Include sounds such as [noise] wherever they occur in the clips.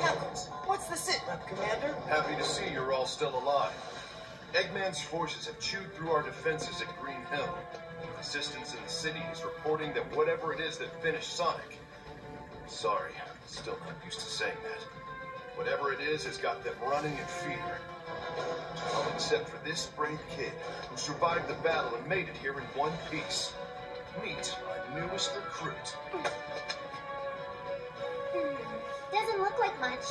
Knuckles, what's the sit-rep, Commander? Happy to see you're all still alive. Eggman's forces have chewed through our defenses at Green Hill. Resistance in the city is reporting that whatever it is that finished Sonic. Sorry, still not used to saying that. Whatever it is has got them running in fear. All except for this brave kid who survived the battle and made it here in one piece. Meet my newest recruit. Hmm. Doesn't look like much.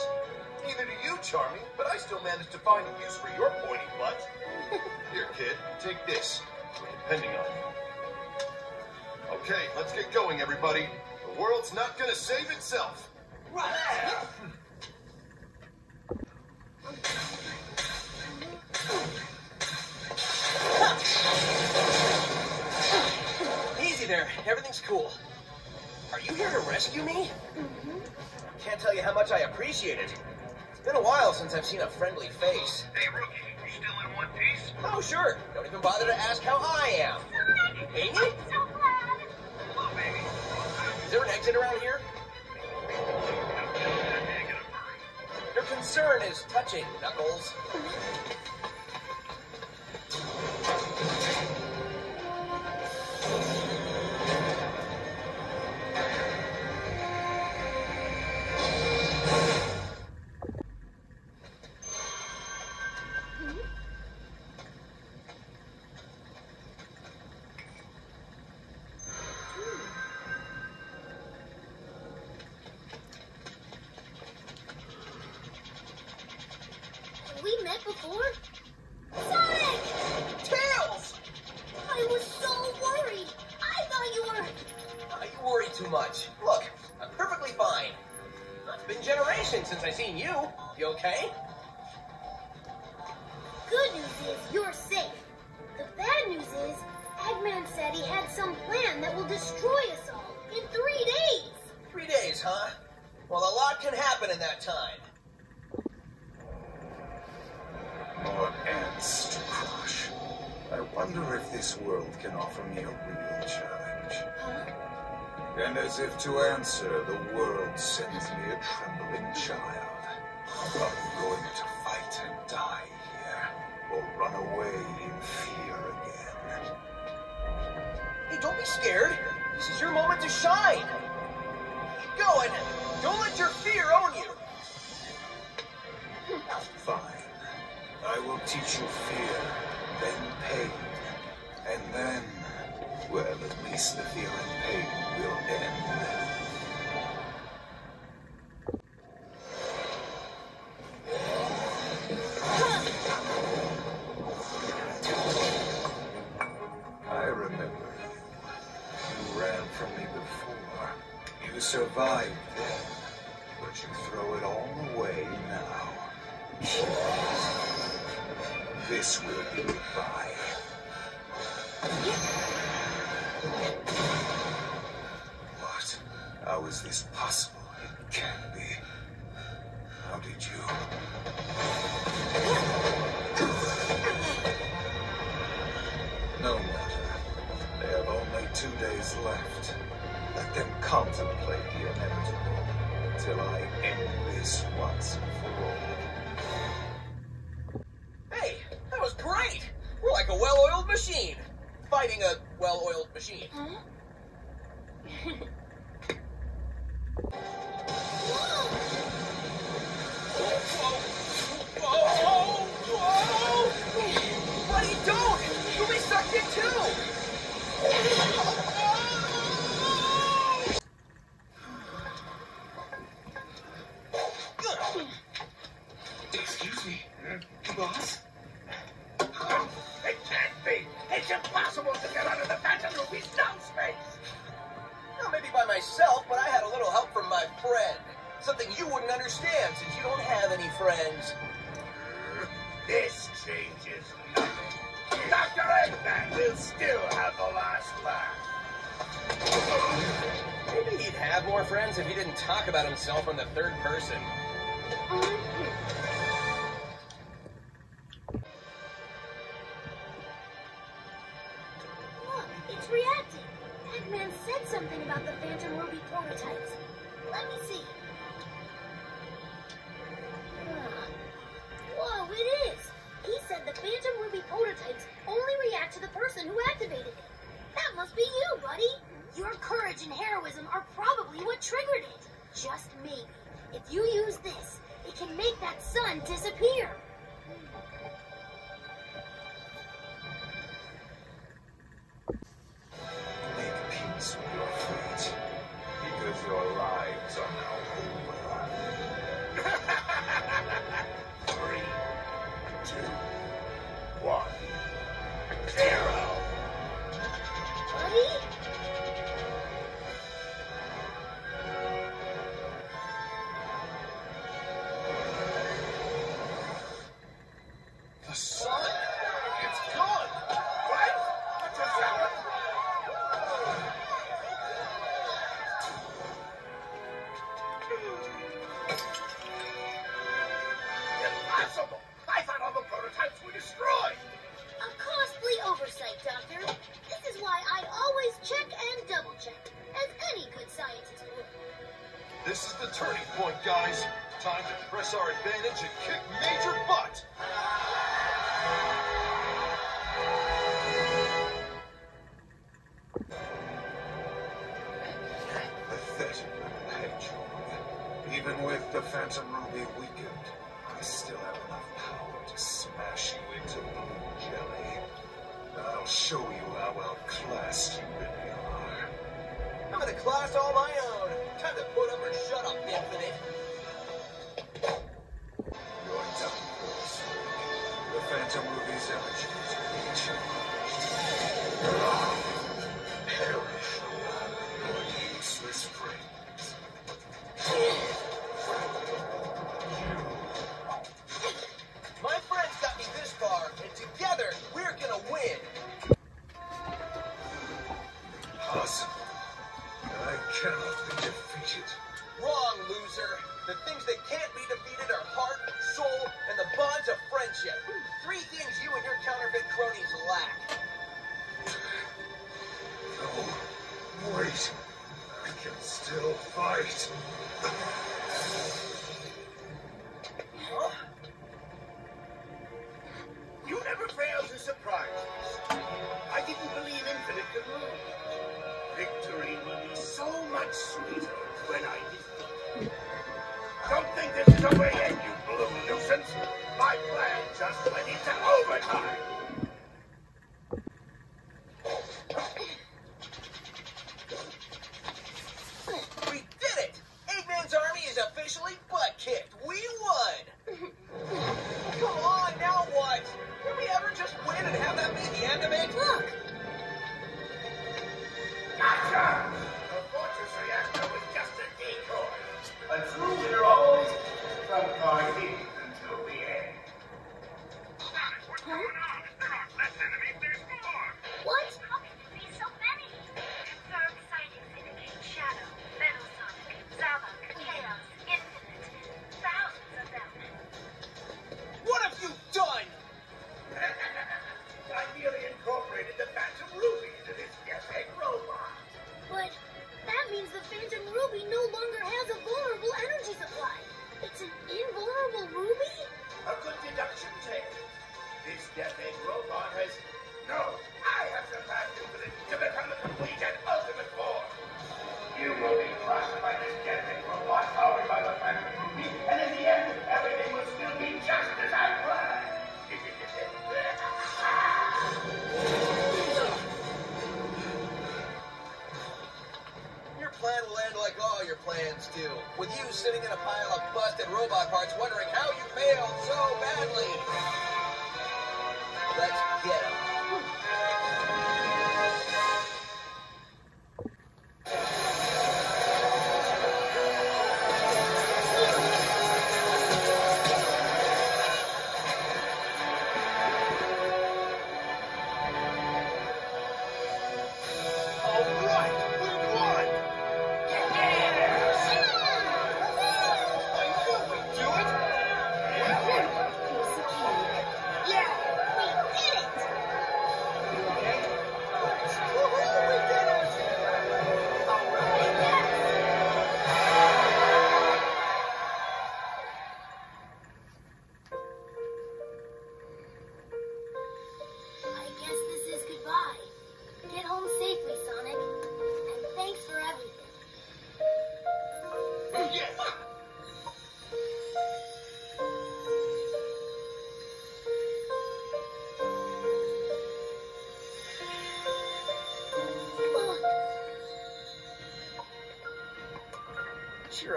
Neither do you, Charmy, but I still managed to find a use for your pointy butt. [laughs] Here, kid, take this. We're depending on you. Okay, let's get going, everybody. The world's not gonna save itself. Right. [laughs] Everything's cool. Are you here to rescue me? Mm-hmm. Can't tell you how much I appreciate it. It's been a while since I've seen a friendly face. Hey, rookie, you still in one piece? Oh, sure. Don't even bother to ask how I am. Amy? I'm so glad. Hello, baby. Is there an exit around here? Your concern is touching, Knuckles. Sonic! Tails! I was so worried. I thought you were. Uh, you worry too much. Look, I'm perfectly fine. It's been generations since I seen you. You okay? Good news is you're safe. The bad news is Eggman said he had some plan that will destroy us all in three days. Three days, huh? Well, a lot can happen in that time. More ants to crush. I wonder if this world can offer me a real challenge. Huh? And as if to answer, the world sends me a trembling child. I'm going to fight and die here, or run away in fear again. Hey, don't be scared. This is your moment to shine. Keep going. Don't let your fear own you. Fine. I will teach you fear, then pain, and then, well, at least the fear and pain will end. I remember you. You ran from me before. You survived then, but you throw it all away now. This will be goodbye. What? How is this possible? It can't be. How did you? No matter. They have only two days left. Let them contemplate the inevitable until I end this once and for all. Machine. Fighting a well-oiled machine. Huh? Whoa! Whoa! Buddy, don't! You'll be sucked in too! Dr. Eggman will still have the last laugh. Maybe he'd have more friends if he didn't talk about himself in the third person. Look, it's reacting. Eggman said something about the Phantom Ruby prototypes. Let me see. Must be you, buddy. Your courage and heroism are probably what triggered it. Just maybe, if you use this, it can make that sun disappear. Make peace with your fate, because your lives are now the Phantom Ruby weakened, I still have enough power to smash you into blue jelly. I'll show you how outclassed you really are. I'm in a class all my own. Time to put up or shut up, Infinite. You're done for, The Phantom Ruby's energy is recharged. Defeated. Wrong, loser. The things that can't be defeated are heart, soul, and the bonds of friendship. Three things you and your counterfeit cronies lack. No. Wait. I can still fight. You never fail to surprise. I didn't believe Infinite could lose. Victory will be so much sweeter when I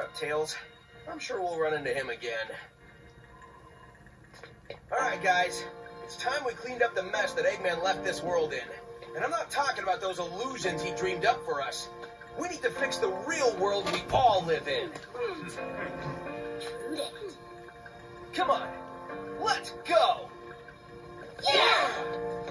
Up, Tails. I'm sure we'll run into him again. Alright, guys. It's time we cleaned up the mess that Eggman left this world in. And I'm not talking about those illusions he dreamed up for us. We need to fix the real world we all live in. Hmm. Come on. Let's go! Yeah!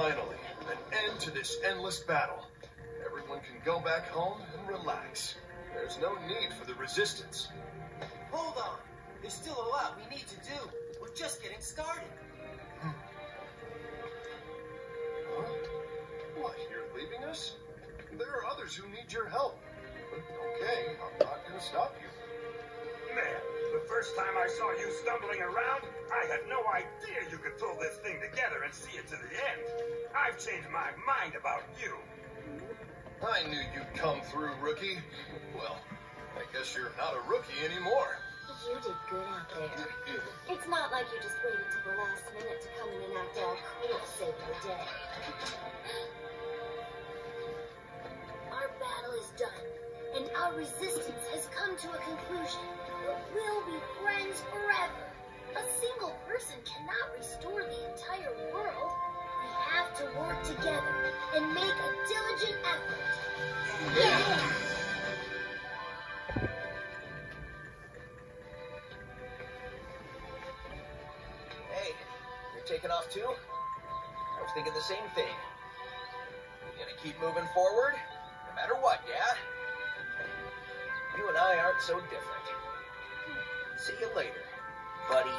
Finally, an end to this endless battle. Everyone can go back home and relax. There's no need for the resistance. Hold on. There's still a lot we need to do. We're just getting started. Huh? What, you're leaving us? There are others who need your help. Okay, I'm not gonna stop you. Man, the first time I saw you stumbling around, I had no idea you could pull this thing together and see it to the end. I've changed my mind about you. I knew you'd come through, rookie. Well, I guess you're not a rookie anymore. You did good out there. It's not like you just waited till the last minute to come in and act all cool to save the day. Our battle is done, and our resistance has come to a conclusion. We'll be friends forever. A single person cannot restore the entire world. We have to work together and make a diligent effort. Yeah! Hey, you're taking off too? I was thinking the same thing. You gonna keep moving forward? No matter what, yeah? You and I aren't so different. See you later, buddy.